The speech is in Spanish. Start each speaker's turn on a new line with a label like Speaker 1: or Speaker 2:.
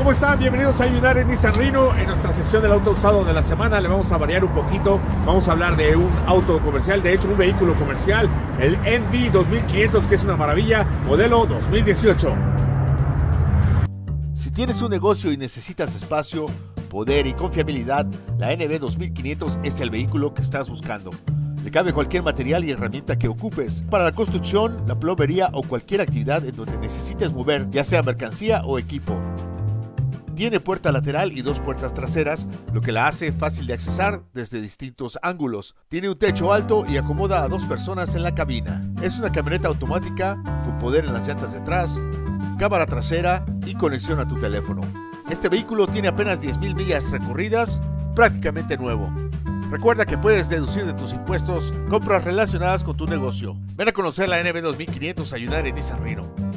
Speaker 1: ¿Cómo están? Bienvenidos a Ayudar en Nissan Rino. En nuestra sección del auto usado de la semana le vamos a variar un poquito. Vamos a hablar de un auto comercial, de hecho un vehículo comercial, el ND 2500, que es una maravilla, modelo 2018.
Speaker 2: Si tienes un negocio y necesitas espacio, poder y confiabilidad, la NB 2500 es el vehículo que estás buscando. Le cabe cualquier material y herramienta que ocupes para la construcción, la plomería o cualquier actividad en donde necesites mover, ya sea mercancía o equipo. Tiene puerta lateral y dos puertas traseras, lo que la hace fácil de accesar desde distintos ángulos. Tiene un techo alto y acomoda a dos personas en la cabina. Es una camioneta automática con poder en las llantas de atrás, cámara trasera y conexión a tu teléfono. Este vehículo tiene apenas 10.000 millas recorridas, prácticamente nuevo. Recuerda que puedes deducir de tus impuestos compras relacionadas con tu negocio. Ven a conocer la NB 2500 a ayudar en Nissan Rino.